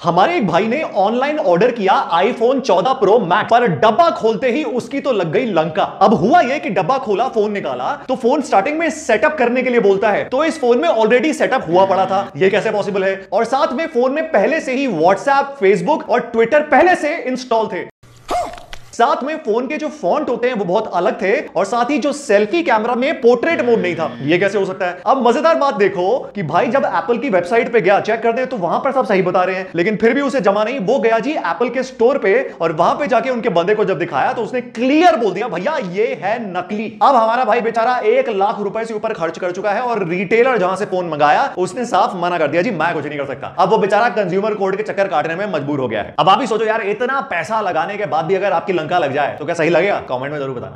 हमारे एक भाई ने ऑनलाइन ऑर्डर किया आईफोन 14 प्रो मैक्स पर डब्बा खोलते ही उसकी तो लग गई लंका। अब हुआ यह कि डब्बा खोला फ़ोन निकाला तो फ़ोन स्टार्टिंग में सेटअप करने के लिए बोलता है। तो इस फ़ोन में ऑलरेडी सेटअप हुआ पड़ा था। यह कैसे पॉसिबल है? और साथ में फ़ोन में पहले से ही व्हाट्सएप फेसबुक और ट्विटर पहले से इंस्टॉल थे। साथ में फ़ोन के जो फॉन्ट होते हैं, वो बहुत अलग थे और साथ ही जो सेल्फी कैमरा में पोर्ट्रेट मोड नहीं था। ये कैसे हो सकता है? अब मज़ेदार बात देखो कि भाई जब एप्पल की वेबसाइट पे गया चेक कर दे तो वहाँ पर सब सही बता रहे हैं। लेकिन फिर भी उसे जमा नहीं, वो गया जी एप्पल के स्टोर पे और वहाँ पे जाके उनके बंदे को जब दिखाया तो उसने क्लियर बोल दिया, भैया, ये है नकली। अब हमारा भाई बेचारा एक लाख रुपए से ऊपर खर्च कर चुका है और रिटेलर जहाँ से फ़ोन मंगाया, उसने साफ़ मना कर दिया, जी, मैं कुछ नहीं कर सकता। अब वो बेचारा कंज्यूमर कोर्ट के चक्कर काटने में मजबूर हो गया है। अब आप ही सोचो यार, इतना पैसा लगाने के बाद भी अगर आपकी लंका लग जाए तो क्या सही लगेगा? कॉमेंट में ज़रूर बताना।